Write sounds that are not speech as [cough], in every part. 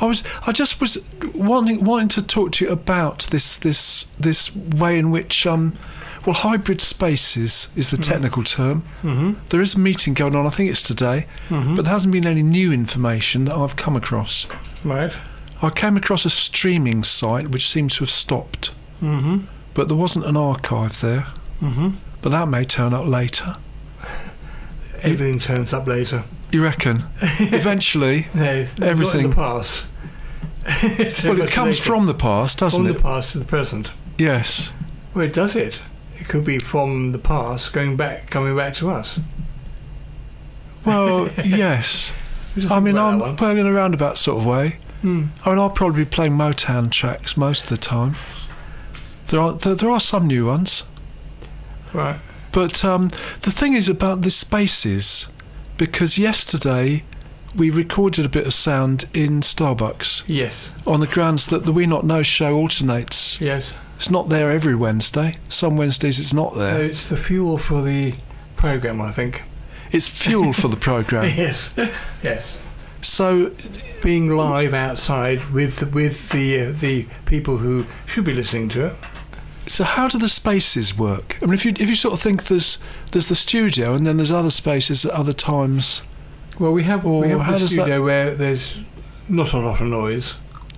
I was I just was wanting wanting to talk to you about this this this way in which um well hybrid spaces is the technical term. Mm-hmm. There is a meeting going on. I think it's today, Mhm. but there hasn't been any new information that I've come across. Right. I came across a streaming site which seemed to have stopped, Mm-hmm. but there wasn't an archive there. Mm-hmm. But that may turn up later. Everything turns up later. You reckon? [laughs] Eventually, No, not Everything- in the past. Well, it comes from the past, doesn't from it? From the past to the present. Yes. Well, it does it. It could be from the past going back, coming back to us. Well, [laughs] yes. I mean, I'm well in a roundabout sort of way. Hmm. I mean, I'll probably be playing Motown tracks most of the time. There are there, there are some new ones, Right. but um, the thing is about the spaces, because yesterday we recorded a bit of sound in Starbucks Yes. on the grounds that the We Not Know show alternates. Yes. It's not there every Wednesday. Some Wednesdays it's not there. So there. it's the fuel for the program, I think. It's fuel for the program. [laughs] Yes. Yes. So Being live outside with with the uh, the people who should be listening to it. So how do the spaces work? I mean, if you if you sort of think there's there's the studio and then there's other spaces at other times. Well, we have Or we have how the that- studio where there's not a lot of noise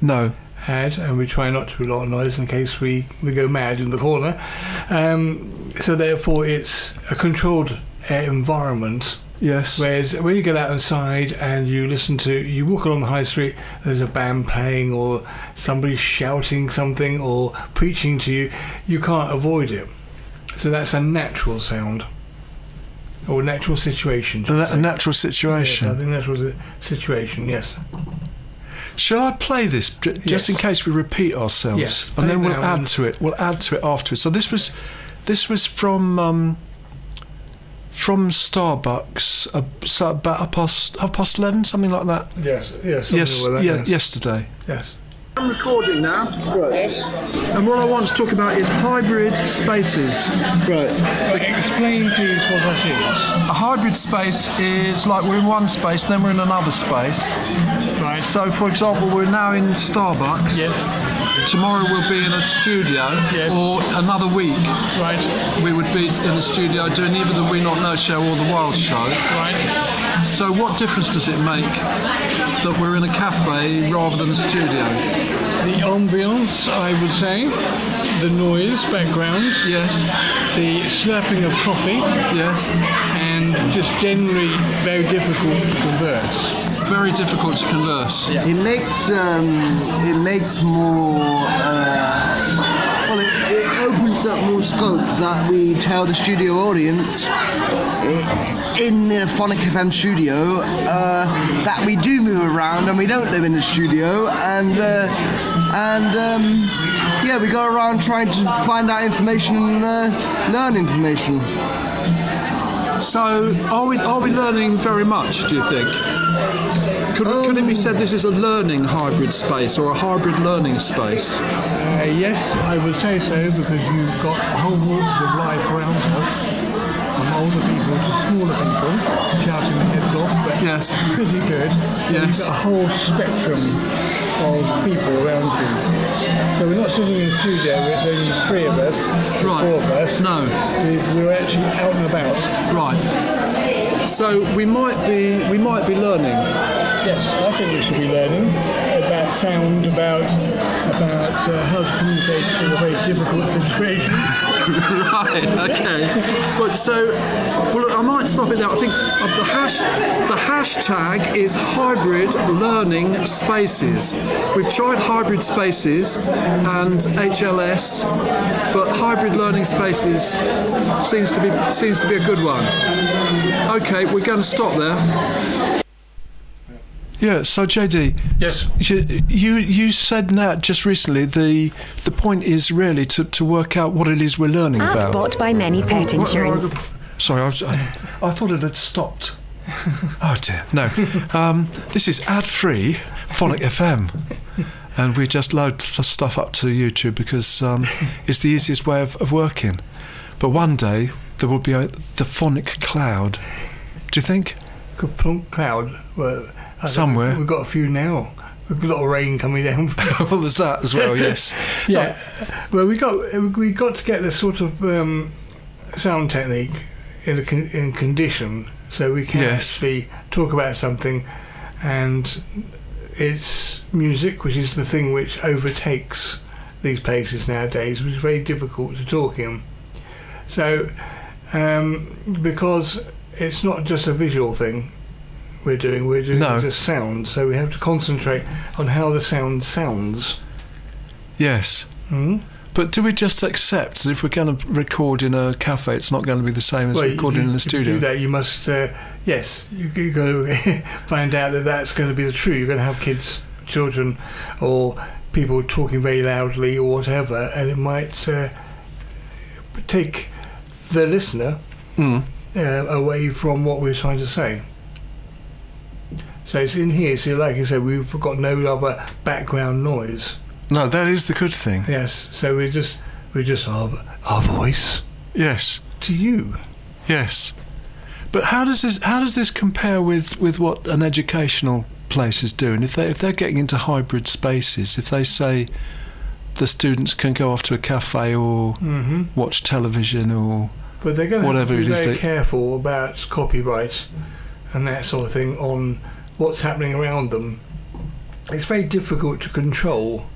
No, had, and we try not to be a lot of noise in case we, we go mad in the corner. Um, so therefore, it's a controlled environment. yes, Whereas when you get out inside and you listen to, you walk along the high street, there's a band playing or somebody shouting something or preaching to you, you can't avoid it. So that's a natural sound or a natural situation. a, na- a should I natural Yes, I think that was a situation. Yes. Shall I play this just in case we repeat ourselves, Yes, and then we'll add to it. We'll add to it afterwards. So this was this was from um, from Starbucks uh, so about half past half past eleven, something like that. Yes. Yes. yes, like that, yes. yesterday. Yes. I'm recording now. Right. And what I want to talk about is hybrid spaces. Right. Explain, please, what that is. A hybrid space is like we're in one space, then we're in another space. Right. So, for example, we're now in Starbucks. Yes. Tomorrow we'll be in a studio, Yes. or another week Right. we would be in a studio doing either the We Not Know show or the Wild show. Right. So, what difference does it make that we're in a cafe rather than a studio? The ambience, I would say, the noise, background, Yes, the slurping of coffee, yes. and just generally very difficult to converse. Very difficult to converse. It makes um, it makes more. Uh, well, it, it opens up more scope that we tell the studio audience in the Phonic FM studio uh, that we do move around and we don't live in the studio and uh, and um, yeah, we go around trying to find out information and uh, learn information. So, are we are we learning very much? Do you think? Could, could it be said this is a learning hybrid space or a hybrid learning space? Uh, yes, I would say so because you've got whole walks of life around us, from older people to smaller people, shouting their heads off, but Yes. pretty good. Yes. You've got a whole spectrum of people around you. So we're not sitting in a studio where there's only three of us, Right. four of us. No. We- We're actually out and about. Right. So we might be we might be learning. Yes, I think we should be learning sound, about about uh, how to communicate in a very difficult situation. [laughs] right. Okay. But so, well, I might stop it there. I think uh, the hash the hashtag is hybrid learning spaces. We've tried hybrid spaces and HLS, but hybrid learning spaces seems to be seems to be a good one. Okay, we're going to stop there. Yeah. So JD, Yes. you you, you said that just recently. The the point is really to, to work out what it is we're learning Ad about. bought by many pet insurance. Sorry, I, was, I, I thought it had stopped. [laughs] Oh dear, no. Um, this is ad free Phonic [laughs] FM. And we just load the stuff up to YouTube because um, it's the easiest way of, of working. But one day there will be a, the phonic cloud. Do you think? Good plunk cloud. Well, think Somewhere. We've got a few now. a lot of rain coming down. [laughs] well, there's that as well. Yes. [laughs] yeah. Well, we got we got to get this sort of um, sound technique in a con- in condition so we can Yes. actually talk about something, and it's music, which is the thing which overtakes these places nowadays, which is very difficult to talk in. So, um, because it's not just a visual thing we're doing, we're doing No. just sound, so we have to concentrate on how the sound sounds. Yes. Hmm? But do we just accept that if we're going to record in a cafe, it's not going to be the same as Well, recording you- in a to studio? do that, you must, uh, yes, you, you've got to [laughs] find out that that's going to be the true. You're going to have kids, children, or people talking very loudly or whatever, and it might uh, take the listener Mm. uh, away from what we're trying to say. So it's in here. So, like I said, we've got no other background noise. No, that is the good thing. Yes. So we're just we're just our our voice Yes. to you. Yes. But how does this how does this compare with, with what an educational place is doing? If they if they're getting into hybrid spaces, if they say the students can go off to a cafe or Mm-hmm. watch television or But they're going to Whatever have to be very careful about copyright and that sort of thing on what's happening around them. It's very difficult to control.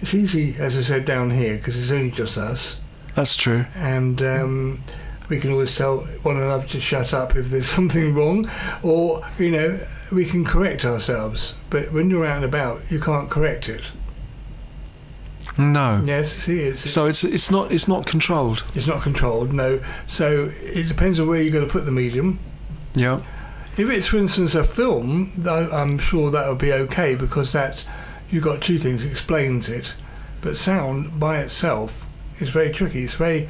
It's easy, as I said, down here because it's only just us, that's true. and um, we can always tell one another to shut up if there's [laughs] something wrong, or you know, we can correct ourselves. But when you're out and about, you can't correct it. No. Yes, see, it's So it's it's not it's not controlled. it's not controlled. No, so it depends on where you're going to put the medium. Yeah. If it's, for instance, a film, tho- I'm sure that would be okay because that's you've got two things explains it. But sound by itself is very tricky. It's very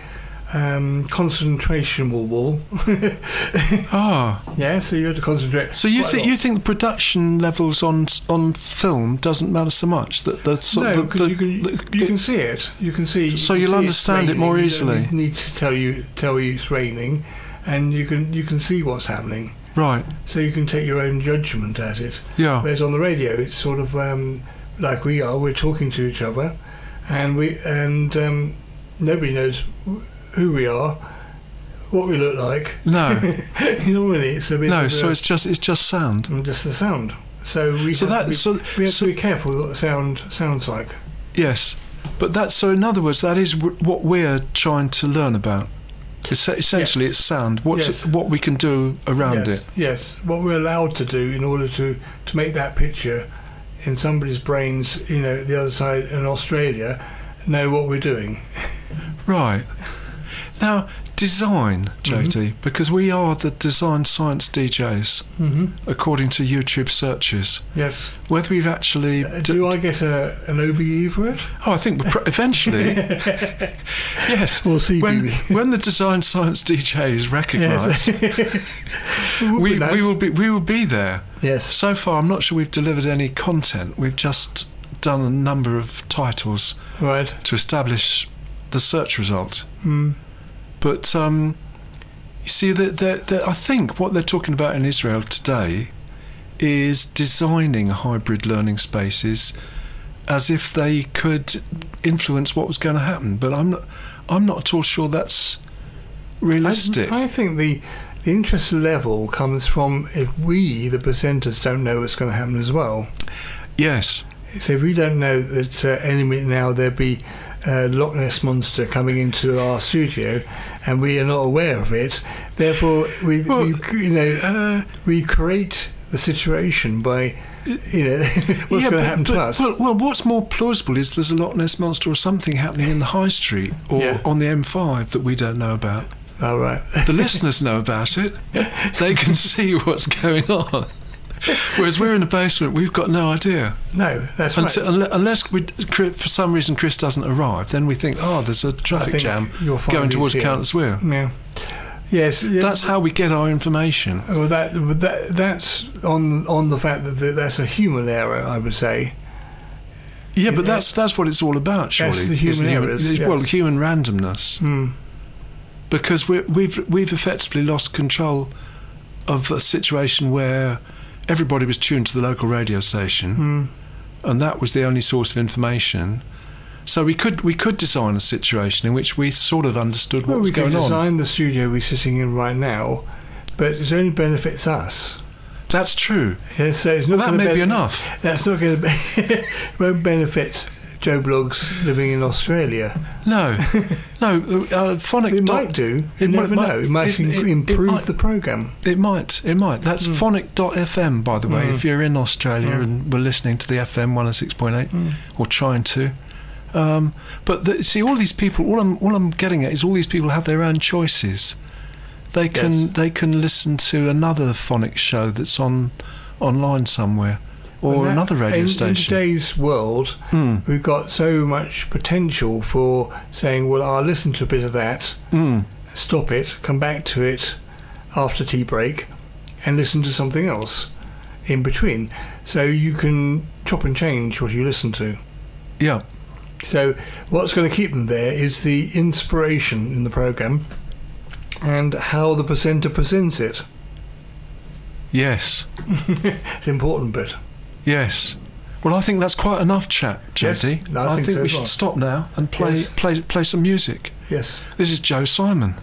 um, concentrationable. [laughs] Ah. yeah, so you have to concentrate. So you think you think the production levels on on film doesn't matter so much that the sort no, the, the- you can the- you can see it. You can see. So you'll see understand it more raining. You don't easily. Need to tell you tell you it's raining, and you can you can see what's happening. Right. So you can take your own judgment at it. Yeah. Whereas on the radio, it's sort of um, like we are. We're talking to each other, and we and um, nobody knows who we are, what we look like. No. [laughs] you know, really, it's a bit No. So a- it's just it's just sound. just the sound. So we So have, that we, so we have so- to be careful what the sound sounds like. yes, but that so in other words that is w- what we're trying to learn about. Es- essentially, it's sound. What Yes. what we can do around yes, it. yes, what we're allowed to do in order to to make that picture in somebody's brains, you know, the other side in Australia, know what we're doing. Right. Now, design, Mm-hmm. Because we are the design science DJs, Mm-hmm. according to YouTube searches. Yes. Whether we've actually. Uh, do I get a, an OBE for it? oh, I think pr- eventually. [laughs] yes. Or CBE? When, when the design science DJ is recognised, [laughs] we, nice. we will be we will be there. Yes. So far, I'm not sure we've delivered any content. We've just done a number of titles Right. to establish the search result. Mm. But um, you see, that I think what they're talking about in Israel today is designing hybrid learning spaces as if they could influence what was going to happen. But I'm not, I'm not at all sure that's realistic. I, I think the the interest level comes from if we, the presenters, don't know what's going to happen as well. yes, So if we don't know that uh, any minute now there'll be a Loch Ness monster coming into our studio, and we are not aware of it, therefore we, Well, we you know uh, we create the situation by you know [laughs] what's yeah, going to but- happen to but- us. Well, well, what's more plausible is there's a Loch Ness monster or something happening in the high street or Yeah. on the M5 that we don't know about. All right. The listeners know about it. [laughs] They can see what's going on. [laughs] Whereas we're in the basement, we've got no idea. No, that's right. Until, unle- unless we, for some reason Chris doesn't arrive, then we think, oh, there's a traffic jam going towards here. Countess Wear. Yeah. Yes. Yeah. That's how we get our information. Well, that, that that's on on the fact that that's a human error, I would say. Yeah, but that's that's what it's all about, surely. the human isn't it? errors, Well, yes. human randomness, Hmm. because we're, we've we've effectively lost control of a situation where everybody was tuned to the local radio station. Hmm. and that was the only source of information. So we could we could design a situation in which we sort of understood what Well, was we could going on. design the studio we're sitting in right now, but it only benefits us. That's true. Yeah, so it's not That may be enough. [laughs] That's not going to be [laughs] won't benefit Joe Bloggs living in Australia. No, no. Uh, phonic. It might do. You it might- never might- know. It might it- it- it improve might. the program. It might, it might. That's Hmm. phonic.fm, by the way, if you're in Australia and we're listening to the FM 106.8 Hmm. or trying to. Um, but the, see, all these people, all I'm, all I'm getting at is all these people have their own choices. They can, Yes. they can listen to another phonic show that's on online somewhere or that- another radio in, station. In today's world, Hmm. we've got so much potential for saying, "Well, I'll listen to a bit of that, Mm. stop it, come back to it after tea break, and listen to something else in between." So you can chop and change what you listen to. Yeah, So what's going to keep them there is the inspiration in the program and how the presenter presents it. yes, [laughs] It's an important bit. Yes. Well, I think that's quite enough chat, Yes, JD. I think so we should well. stop now and play, Yes. play, play some music. Yes. This is Joe Simon.